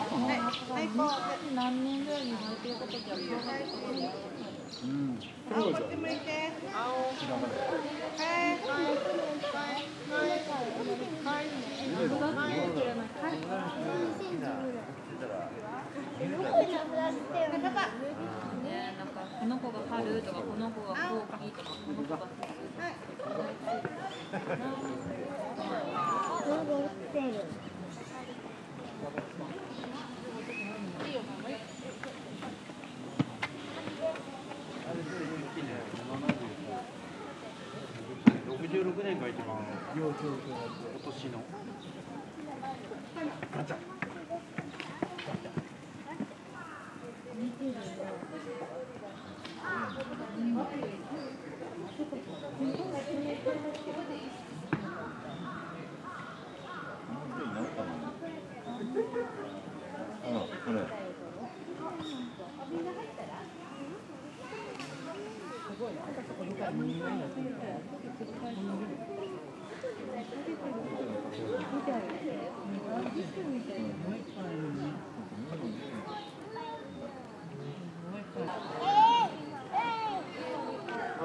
はい、こう。何年ぐらいに入ってることじゃなん。かこの子が春とかこの子が後期とかこの子が六十六年が一番今年の。ガチャ。うん、これ。ほら見てほら。これ。あ、持って見るしかない。そこの手なら。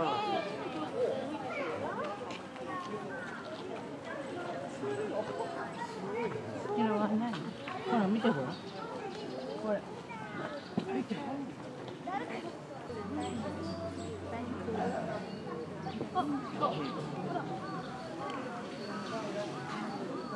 あ、そういうのあるか。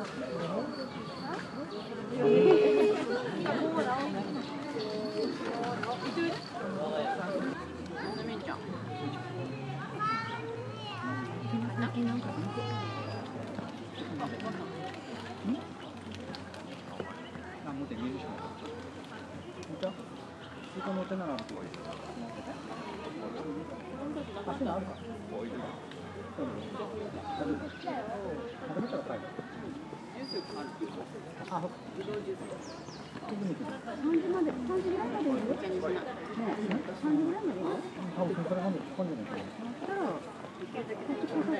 食べたら帰る。あ、そっか。三時まで、三時ぐらいまでいる？ね、三時ぐらいまでいる？多分それまで混んでないと思う。そしたら、こっちこそ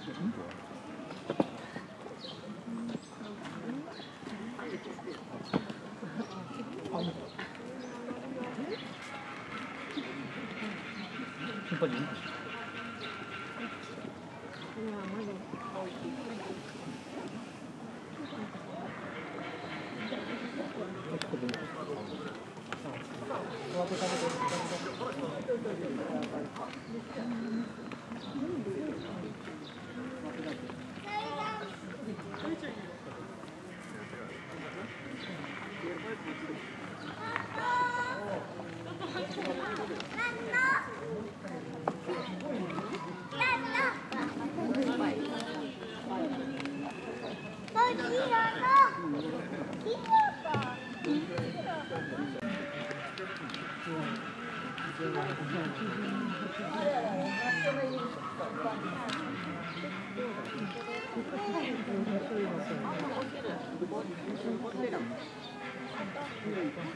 来るかな？ね。昼寝しな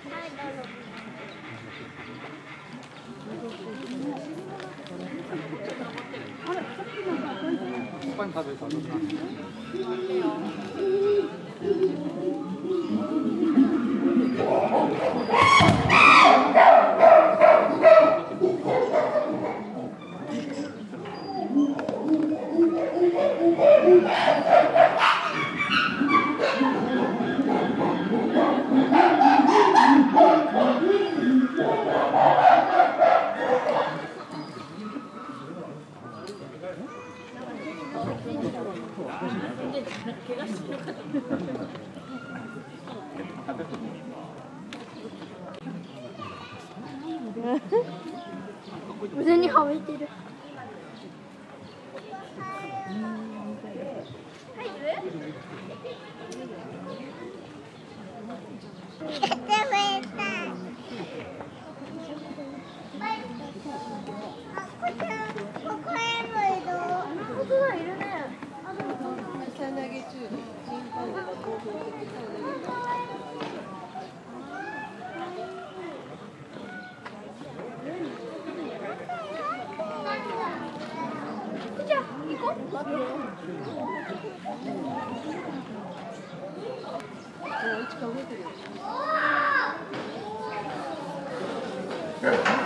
くて大丈夫か頻繁に見てパン食べたの。腕にはめてる。草 Good.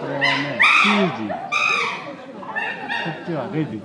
これはねシージ。こっちはレディ